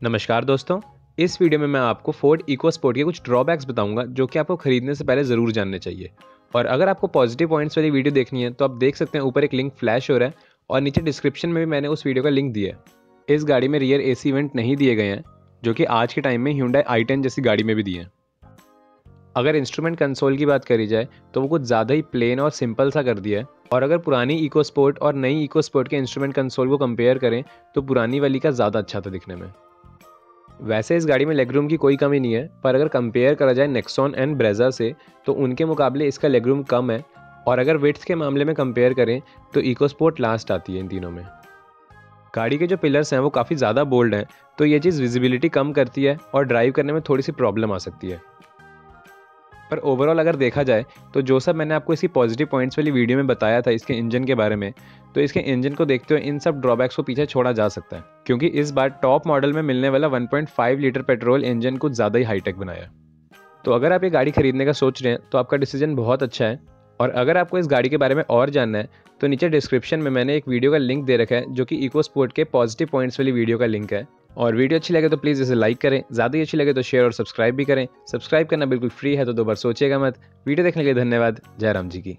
नमस्कार दोस्तों, इस वीडियो में मैं आपको फोर्ड इको स्पोर्ट के कुछ ड्रॉबैक्स बताऊँगा, जो कि आपको खरीदने से पहले ज़रूर जानने चाहिए। और अगर आपको पॉजिटिव पॉइंट्स वाली वीडियो देखनी है तो आप देख सकते हैं ऊपर एक लिंक फ्लैश हो रहा है, और नीचे डिस्क्रिप्शन में भी मैंने उस वीडियो का लिंक दिया है। इस गाड़ी में रियर ए इवेंट नहीं दिए गए हैं, जो कि आज के टाइम में ह्यूडा आई जैसी गाड़ी में भी दिए हैं। अगर इंस्ट्रूमेंट कंसोल की बात करी जाए तो वो कुछ ज़्यादा ही प्लेन और सिंपल सा कर दिया है। और अगर पुरानी इको स्पोर्ट और नई इको स्पोर्ट के इंस्ट्रूमेंट कंसोल को कंपेयर करें तो पुरानी वाली का ज़्यादा अच्छा था दिखने में। वैसे इस गाड़ी में लेगरूम की कोई कमी नहीं है, पर अगर कंपेयर करा जाए नेक्सॉन एंड ब्रेजा से तो उनके मुकाबले इसका लेगरूम कम है। और अगर वेट्स के मामले में कंपेयर करें तो इको स्पोर्ट लास्ट आती है इन तीनों में। गाड़ी के जो पिलर्स हैं, वो काफ़ी ज़्यादा बोल्ड हैं तो ये चीज़ विजिबिलिटी कम करती है और ड्राइव करने में थोड़ी सी प्रॉब्लम आ सकती है। पर ओवरऑल अगर देखा जाए तो जो सब मैंने आपको इसकी पॉजिटिव पॉइंट्स वाली वीडियो में बताया था, इसके इंजन के बारे में तो इसके इंजन को देखते हुए इन सब ड्रॉबैक्स को पीछे छोड़ा जा सकता है, क्योंकि इस बार टॉप मॉडल में मिलने वाला 1.5 लीटर पेट्रोल इंजन कुछ ज़्यादा ही हाईटेक बनाया तो अगर आप ये गाड़ी खरीदने का सोच रहे हैं तो आपका डिसीज़न बहुत अच्छा है। और अगर आपको इस गाड़ी के बारे में और जानना है तो नीचे डिस्क्रिप्शन में मैंने एक वीडियो का लिंक दे रखा है, जो कि इको स्पोर्ट के पॉजिटिव पॉइंट्स वाली वीडियो का लिंक है। और वीडियो अच्छी लगे तो प्लीज़ इसे लाइक करें, ज़्यादा ही अच्छी लगे तो शेयर और सब्सक्राइब भी करें। सब्सक्राइब करना बिल्कुल फ्री है तो दो बार सोचिएगा मत। वीडियो देखने के लिए धन्यवाद। जयराम जी की।